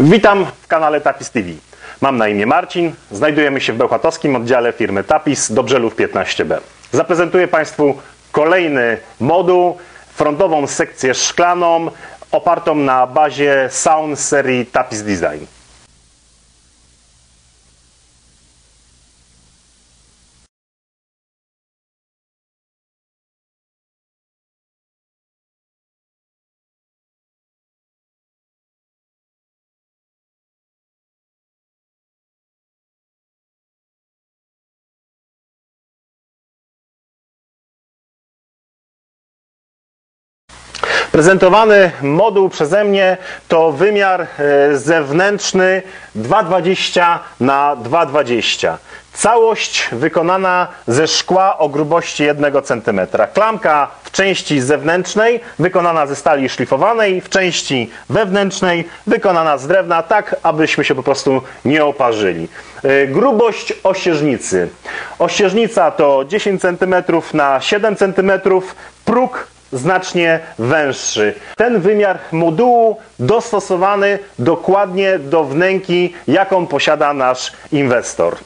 Witam w kanale Tapis TV. Mam na imię Marcin, znajdujemy się w bełchatowskim oddziale firmy Tapis Dobrzelów 15B. Zaprezentuję Państwu kolejny moduł, frontową sekcję szklaną opartą na bazie Sound serii Tapis Design. Prezentowany moduł przeze mnie to wymiar e, zewnętrzny 2,20 na 2,20. Całość wykonana ze szkła o grubości 1 cm. Klamka w części zewnętrznej wykonana ze stali szlifowanej, w części wewnętrznej wykonana z drewna, tak abyśmy się po prostu nie oparzyli. E, grubość ościeżnicy. Ościeżnica to 10 cm na 7 cm, próg znacznie węższy. Ten wymiar modułu dostosowany dokładnie do wnęki, jaką posiada nasz inwestor.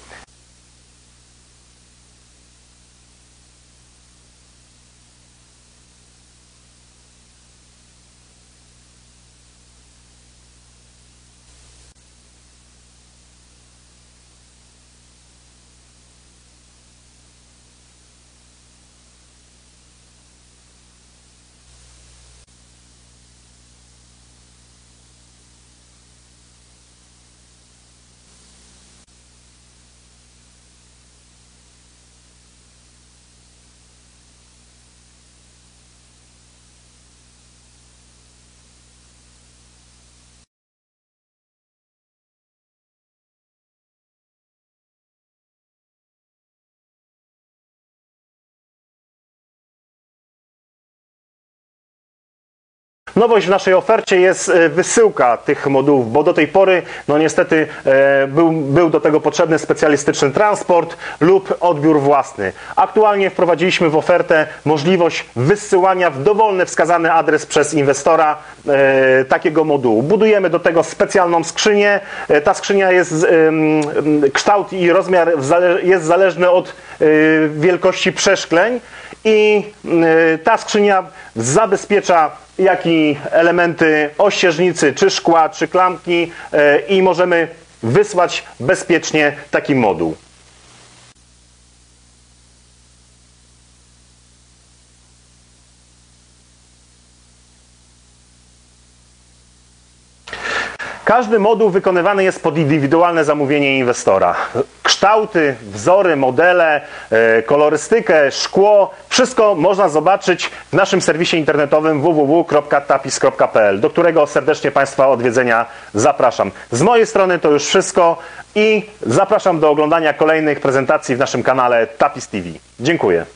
Nowość w naszej ofercie jest e, wysyłka tych modułów, bo do tej pory, no niestety, e, był, był do tego potrzebny specjalistyczny transport lub odbiór własny. Aktualnie wprowadziliśmy w ofertę możliwość wysyłania w dowolny wskazany adres przez inwestora e, takiego modułu. Budujemy do tego specjalną skrzynię. Ta skrzynia jest, kształt i rozmiar jest zależny od wielkości przeszkleń i ta skrzynia zabezpiecza jak i elementy ościeżnicy, czy szkła, czy klamki e, i możemy wysłać bezpiecznie taki moduł. Każdy moduł wykonywany jest pod indywidualne zamówienie inwestora. Kształty, wzory, modele, e, kolorystykę, szkło, wszystko można zobaczyć w naszym serwisie internetowym www.tapis.pl, do którego serdecznie Państwa odwiedzenia zapraszam. Z mojej strony to już wszystko i zapraszam do oglądania kolejnych prezentacji w naszym kanale Tapis TV. Dziękuję.